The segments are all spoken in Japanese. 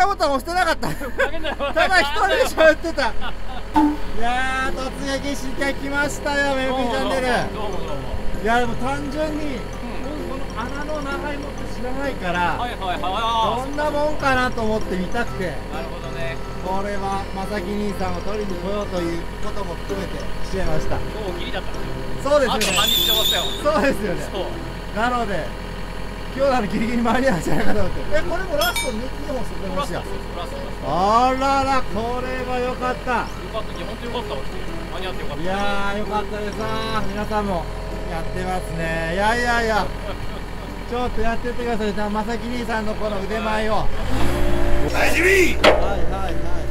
カボタン押してなかった。ただ一人で喋ってた。いやー突撃してきましたよメモピーチャンネル。いやでも単純に、この穴の長いもって知らないから、はいはいはどんなもんかなと思って見たくて。いなるほどね。これは正木兄さんを取りに来ようということも含めて来ちゃいました。今日ギリだったのそうですよね。そうですよね。なので今日ならギリギリ間に合うんじゃないかと思って。えこれもラスト2本してくれましたよプラスプラスあららこれは良かった。よかった。本当よかったわ。間に合ってよかった。いやー良かったです。あー皆さんもやってますね。いやいやいや。ちょっとやってってください。じゃあ正木兄さんのこの腕前を。大事にはいはいはい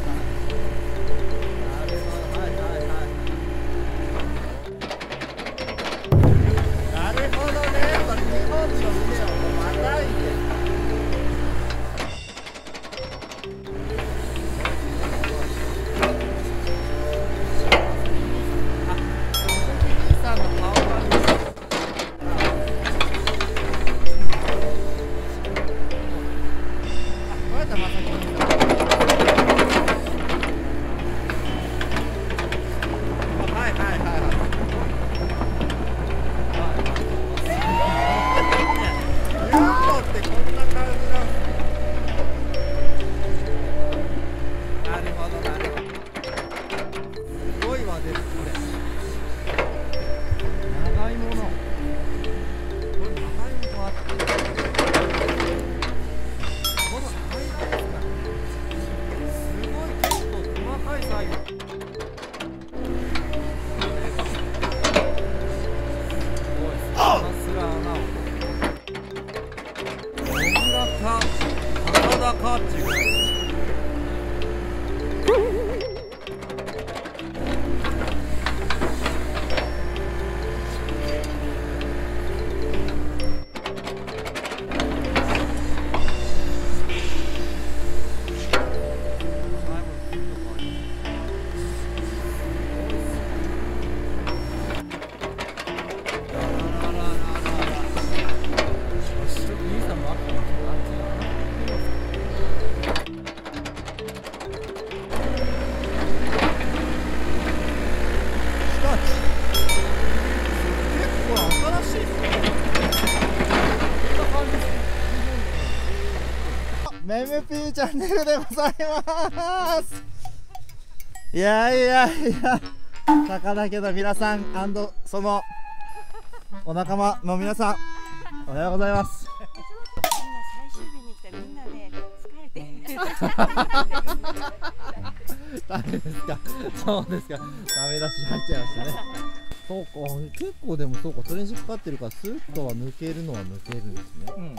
体か高田かっていうぐらいメムピーチャンネルでございます。いやいやいや高田家の皆さんそのお仲間の皆さんおはようございます。みんな最終日に来たみんなね疲れてるダメですか？そうですか。ダメ出し入っちゃいましたね。そうか。結構でもそうか。トレンチかかってるからスーッとは抜けるのは抜けるんですね。うん、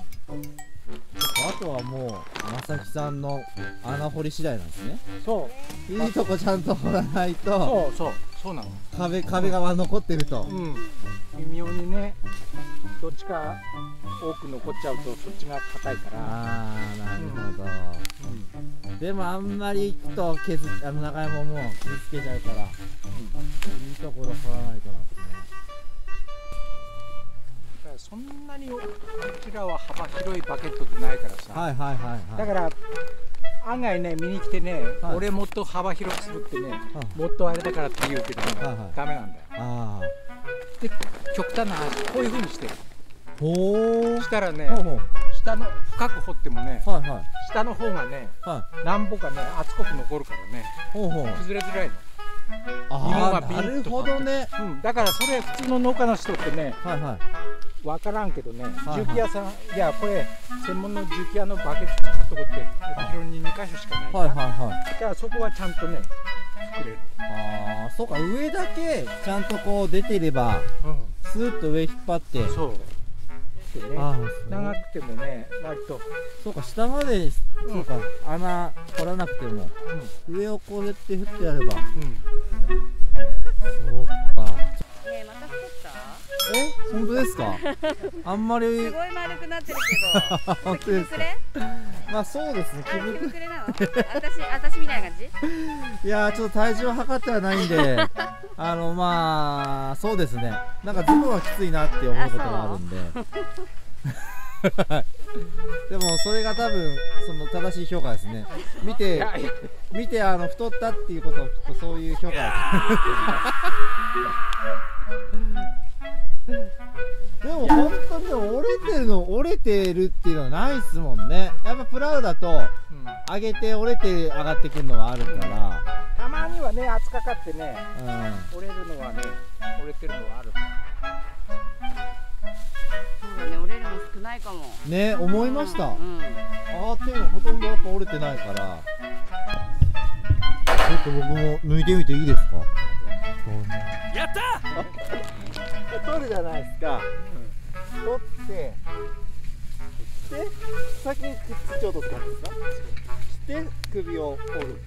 あとはもうまさきさんの穴掘り次第なんですね。そう。いいとこちゃんと掘らないとそうそうそうなの。壁壁側残ってると。うん。微妙にねどっちか多く残っちゃうとそっちが硬いから。ああなるほど、うん。でもあんまり行くと削っあの長芋も傷つけちゃうからいいところ掘らないとなんですねそんなにうちらは幅広いバケットでないからさ、はいはいはいはい。だから案外ね見に来てね、はい。俺もっと幅広くするってね、いもっとあれだからって言うけどね、はいはい。ダメなんだよ。あで極端な話こういう風にしてる。あほーしたらね下の深く掘ってもねはいはい。下の方がねはい。なんぼかね厚こく残るからねほうほう。崩れづらいの。あなるほどね。うん、だからそれ普通の農家の人ってねはいはい分からんけどね、はい。重機屋さんいやこれ専門の重機屋のバケツ作るとこって帯広に2箇所しかないか。ら、はいはいはい。だからそこはちゃんとね作れる、ああそうか上だけちゃんとこう出てればスーッと上引っ張って。そう。でねああ長くてもね割と、そうか下まで、そうか穴掘らなくても上をこうやって振ってやれば。そうかえ本当ですか？あんまりすごい丸くなってるけど。本当ですまあそうですね。私私みたいな感じ？いやーちょっと体重は測ってはないんで あのまあそうですね。なんかズボンはきついなって思うことがあるんで。でもそれが多分その正しい評価ですね。見いて見てあの太ったっていうことをきっとそういう評価だでの折れてるっていうのはないっすもんね。やっぱプラウだとうん。上げて折れて上がってくるのはあるから。たまにはね圧かかってねうん。折れるのはね折れてるのはある。からそうだね折れるの少ないかも。ね思いました。うん。上がってるのほとんどやっぱ折れてないから。ちょっと僕も抜いてみていいですか？やった 取るじゃないですか取ってで先にくっつけようとするんですかして首を折る。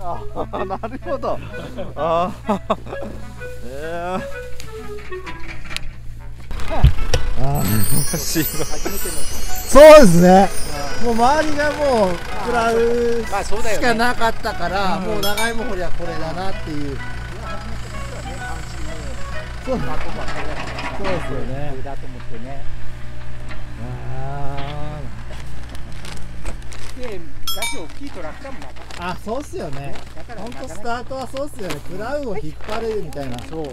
ああなるほど。ああええああ面白い初めてのそうですね。もう周りがもうプラウまあそうしかなかったから、うんもう長芋掘りはこれだなっていうそうですよね。だと思ってねあでガシ大きいトラクターもなあそうっすよね。本当スタートはそうっすよね。プラウを引っ張れるみたいな。そう。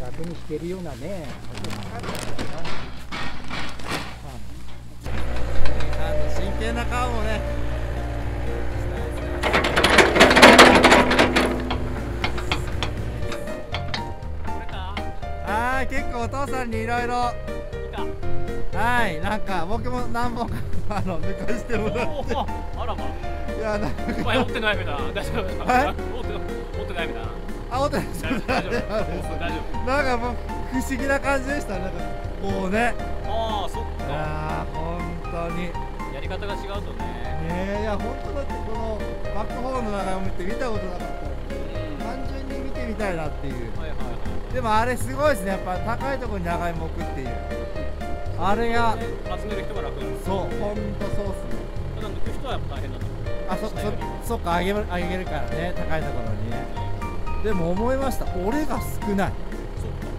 楽に弾けるようなね真剣な顔もねはい結構お父さんにいろいろはいなんか僕も何本かあの抜かしてもらっおおあらま。ていやなんか。お前折ってないみたいな。大丈夫。はい 折ってないみたいなあ、お手大丈夫。大丈夫。大丈夫。なんかもう不思議な感じでしたなんかこうね。ああそっか。あー本当に。やり方が違うとね。ねえいや本当だってこのバックホーンの長芋って見たことなかったみたいなっていう。はいはいはい。でもあれすごいですね。やっぱ高いところに長芋置くっていう。あれが集める人が楽なんですそう本当そうっすね。ただ抜く人はやっぱ大変だと思うあそそそっか上げる上げるからね。高いところに。ねでも思いました。折れが少ない。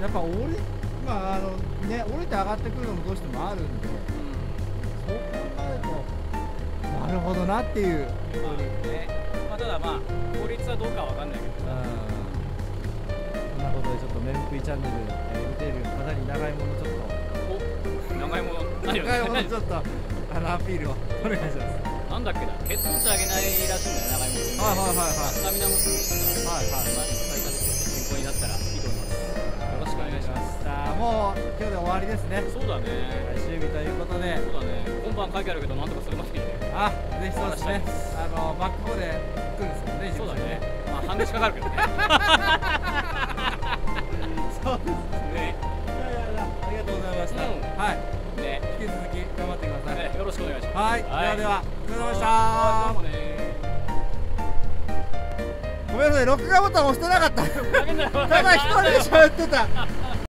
やっぱ折れまああのね折れて上がってくるのもどうしてもあるんで。そう考えるとなるほどなっていう。うんまあね。まあただまあ効率はどうかわかんないけど。そんメンプイチャンネル、えー見ている方に長いものちょっとお長いもの何をと長いものちょっとあのアピールをお願いしますなんだっけな血糖値上げないらしいんだよ。長いものはいはいはいはいスタミナもするからはいはいまあいっぱい食べて健康になったらいいと思いますよ。ろしくお願いしますさあもう今日で終わりですねそうだね最終日ということでそうだね今晩書いてあるけどなんとかするまでにあぜひそうですねあのバックホで来るんですもんねそうだねまあ半日かかるけどねそうですね。ありがとうございました、うん。はい。ね。引き続き頑張ってください、ねよろしくお願いします。はい、ではではお疲れ様でした。ごめんなさい録画ボタン押してなかった。ただ一人で喋ってた